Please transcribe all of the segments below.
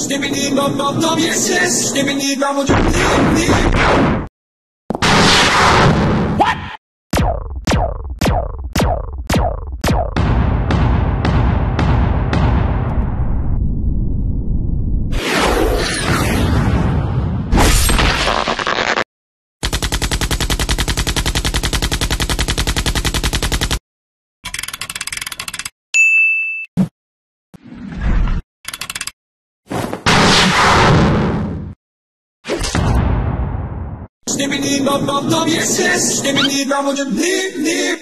Skibidi bum bum bum, yes yes. Skibidi bum bum bum, Skibidi bum bum bum, yes yes. Skibidi bum bum bum, nip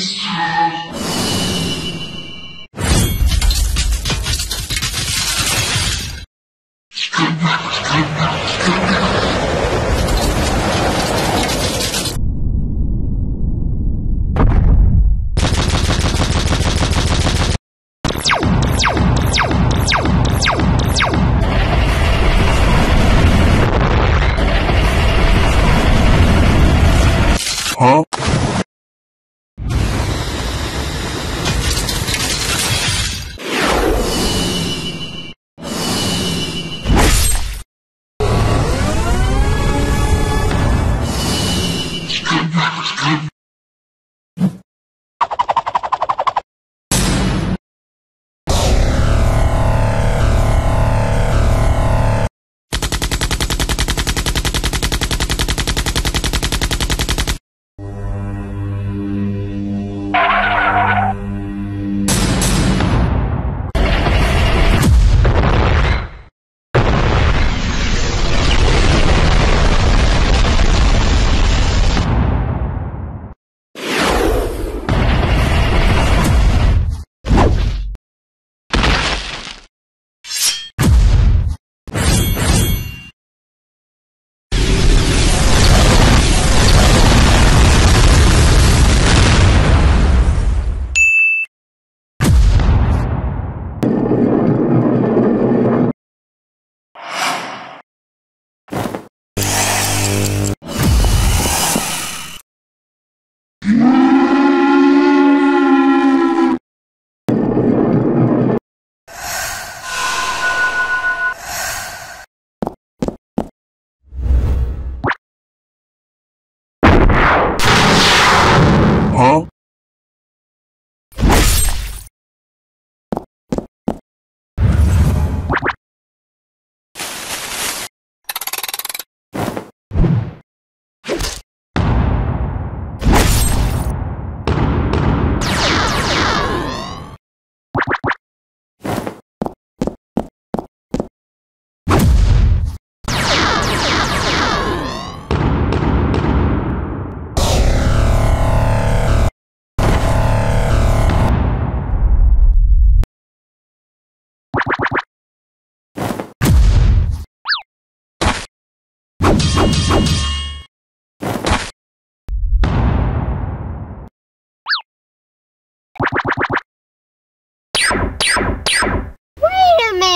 Huh?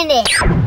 Minute.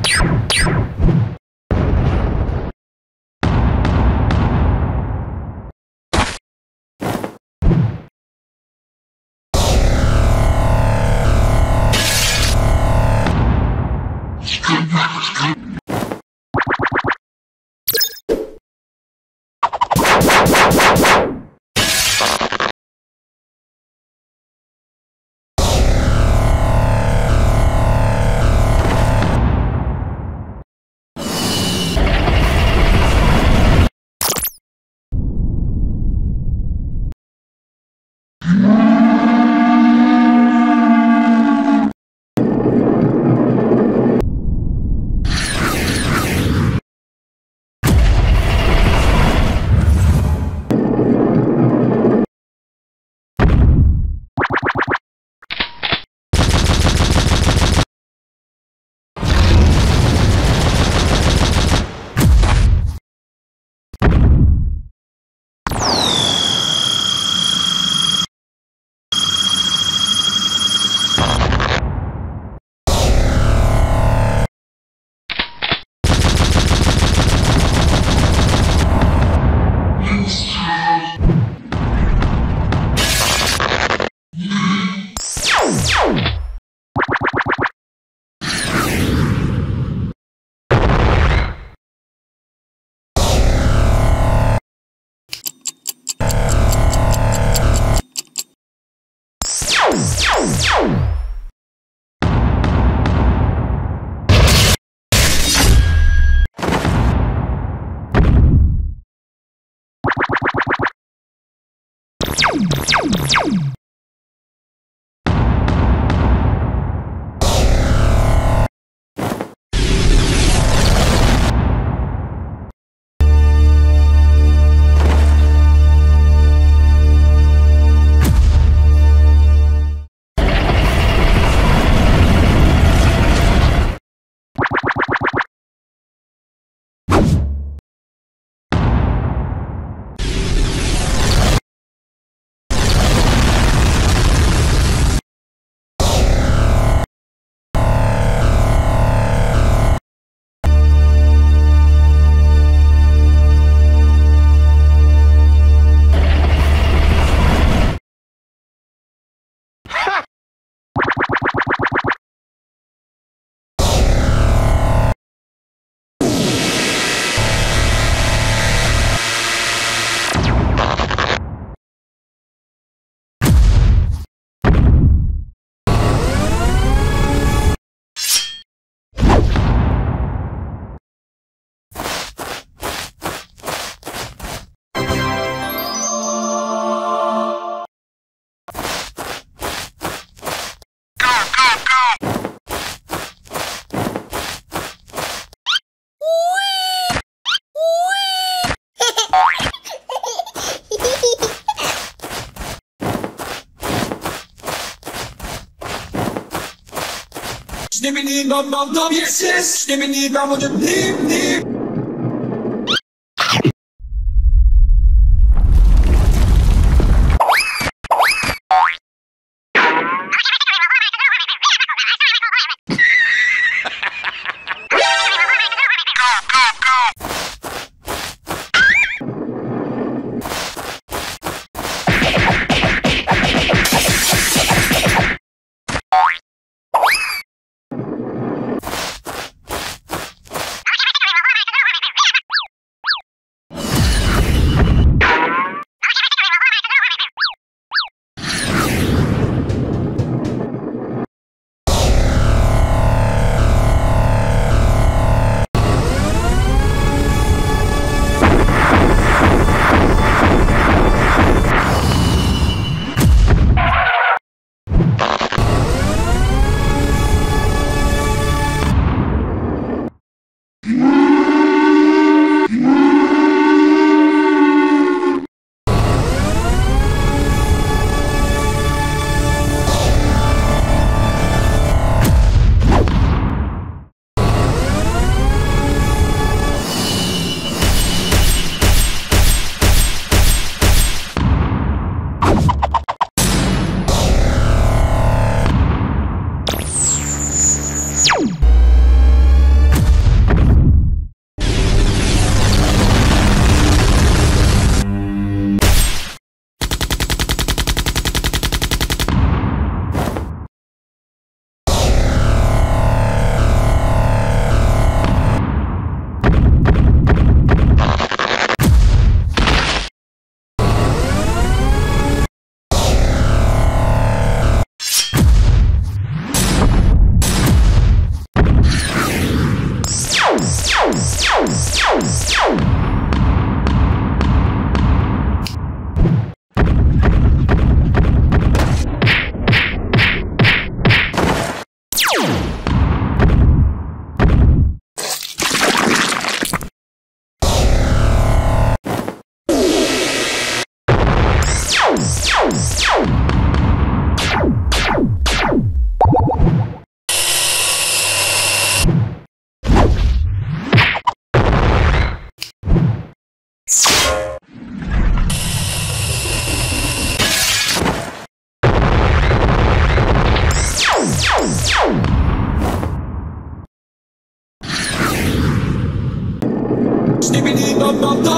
Snippity dum dum dum, yes yes. Snippity dum dum deep deep.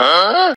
Huh?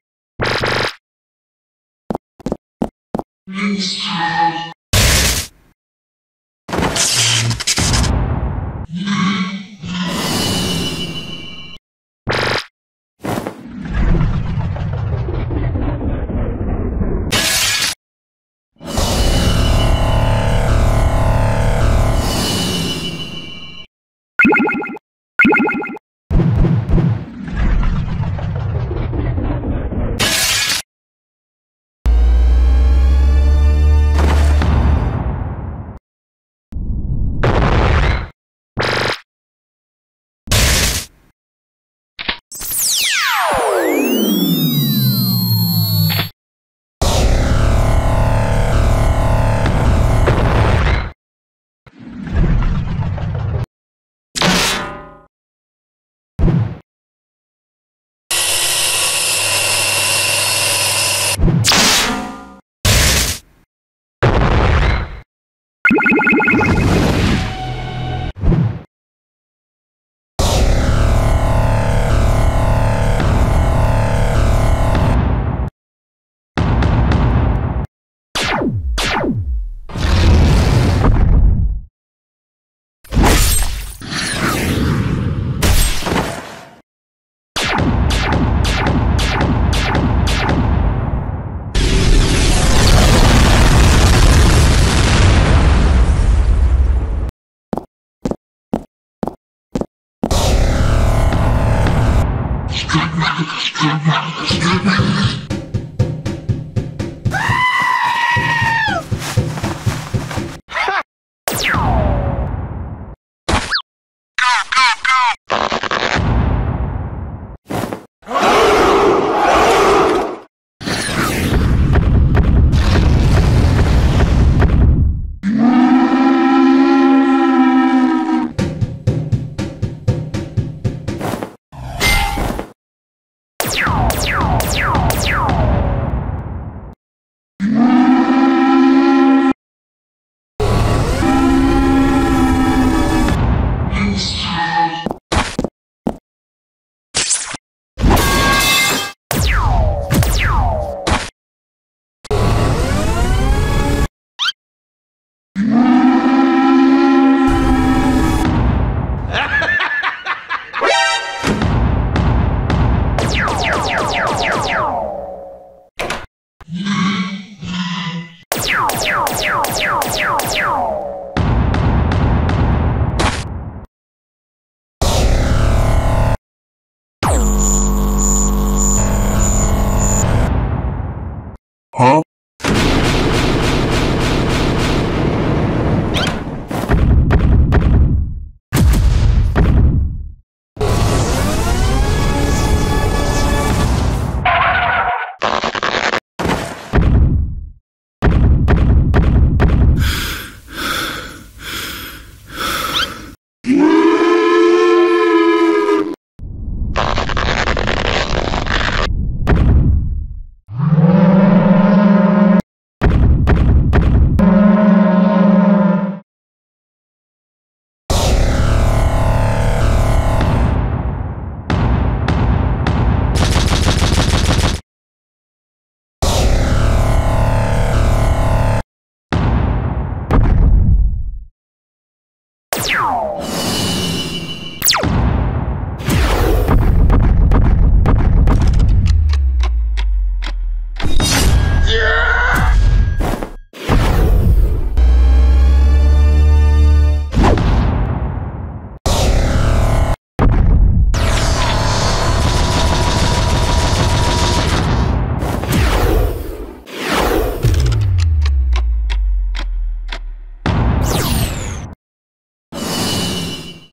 Huh?